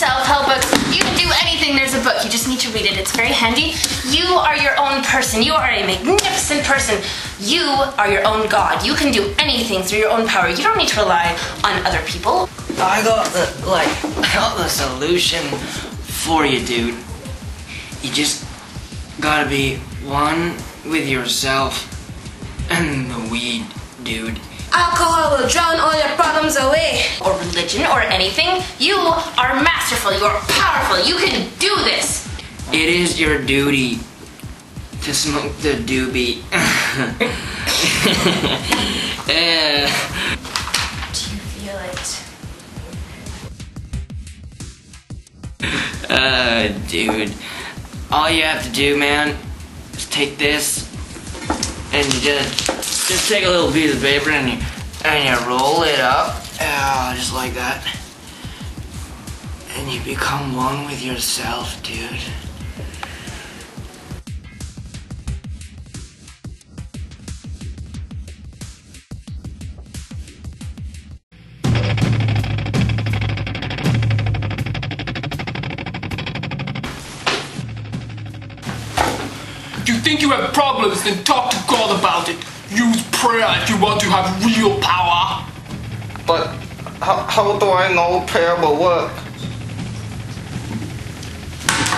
self-help books. You can do anything. There's a book. You just need to read it. It's very handy. You are your own person. You are a magnificent person. You are your own God. You can do anything through your own power. You don't need to rely on other people. I got the like I got the solution for you, dude. You just gotta be one with yourself and the weed, dude. Alcohol will drown all your problems away. Or religion or anything. You are masterful. You are powerful. You can do this. It is your duty to smoke the doobie. Do you feel it? uh, dude. All you have to do, man, is take this and just just take a little piece of paper and you and you roll it up, uh, just like that, and you become one with yourself, dude. If you think you have problems, then talk to God about it. Use prayer if you want to have real power. But how, how do I know prayer will work?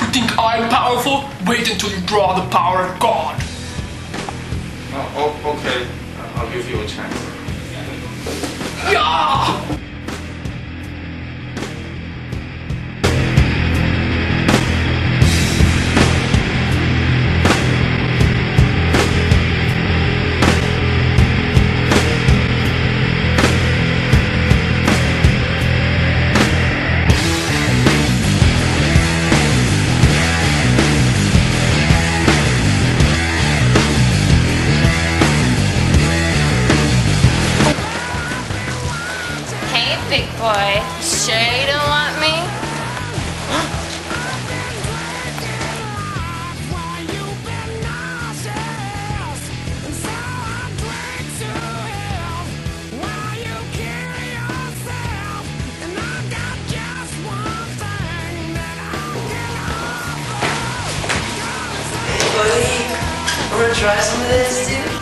You think I'm powerful? Wait until you draw the power of God. Oh, oh, okay. I'll give you a chance. Boy. You don't want me? Buddy, wanna try some of this, dude?